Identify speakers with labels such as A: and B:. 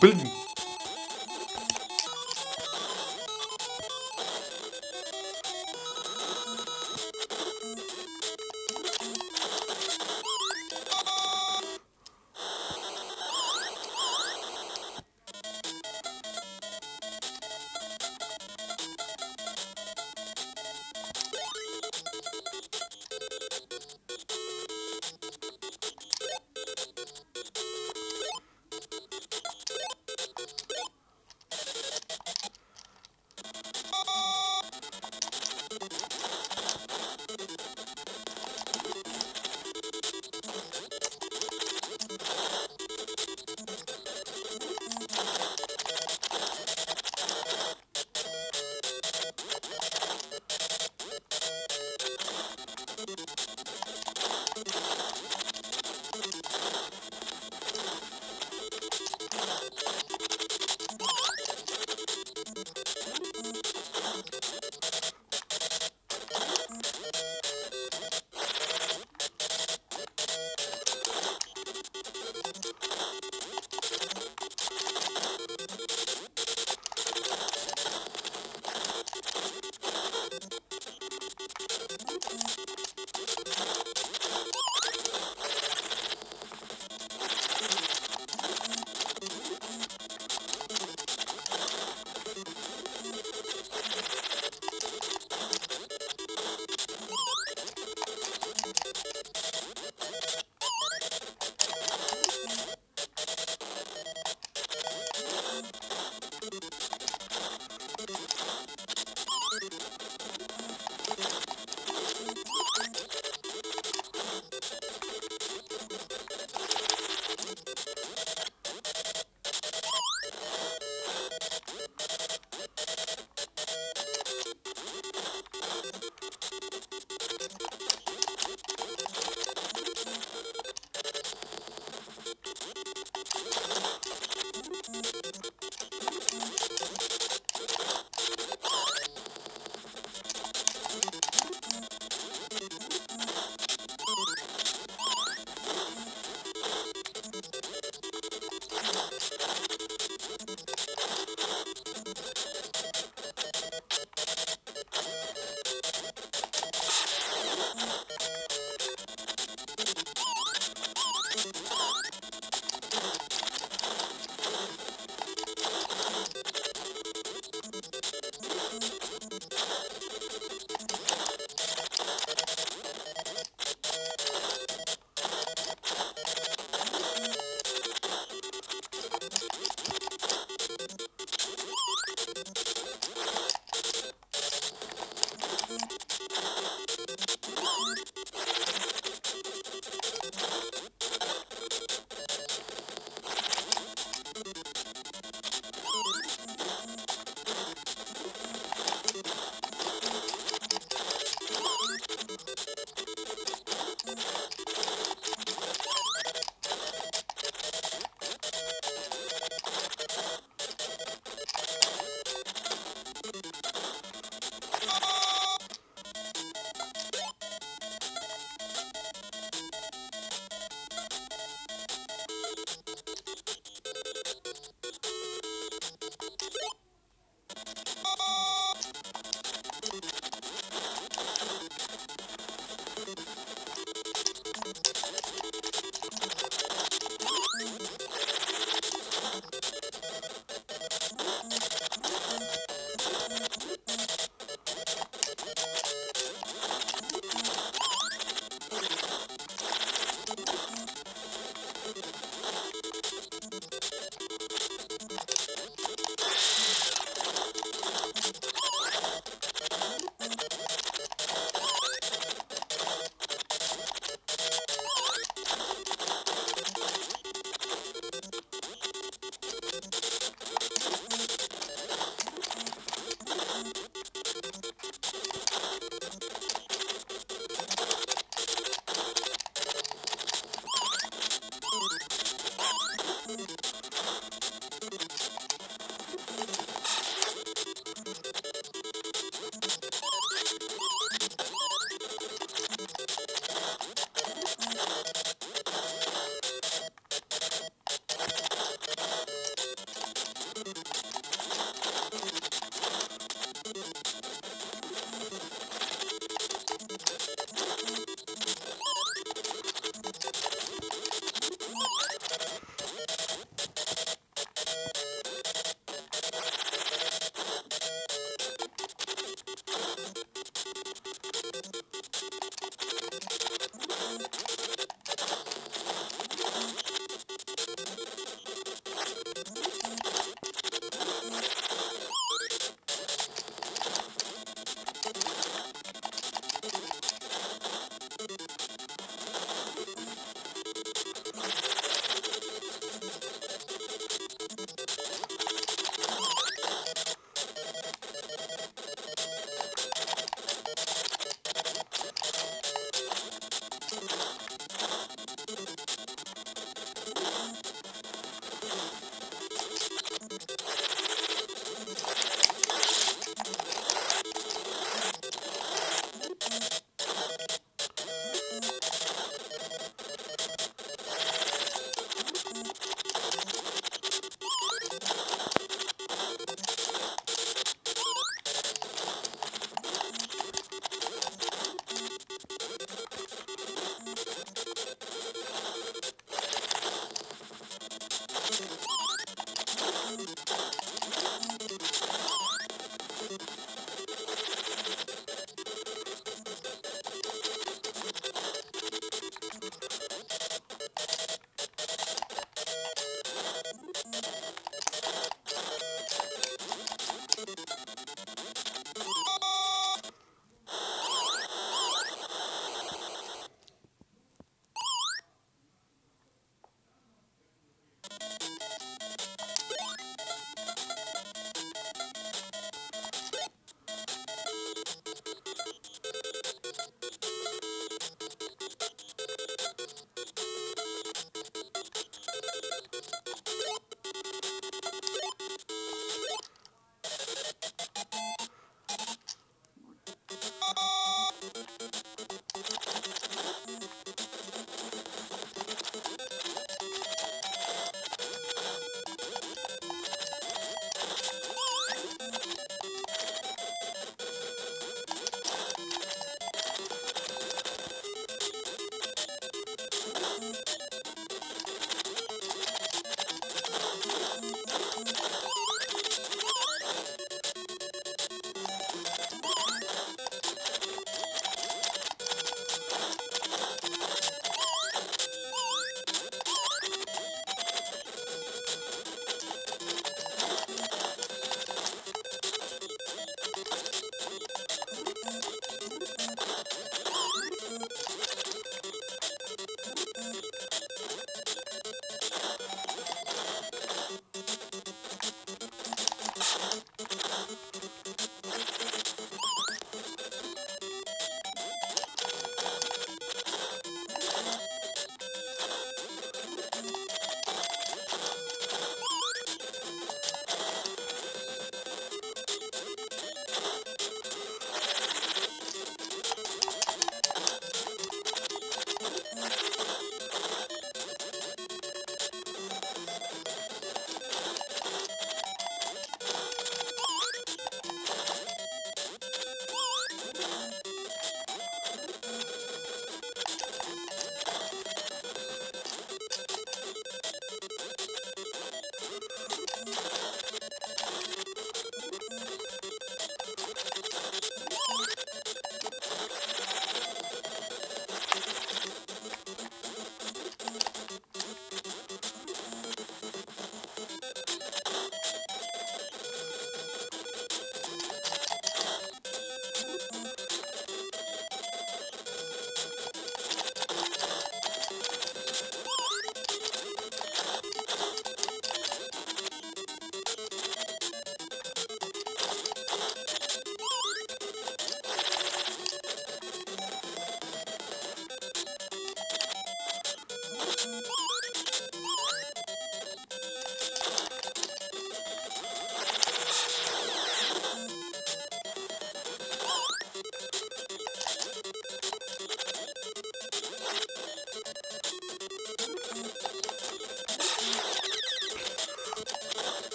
A: Plim.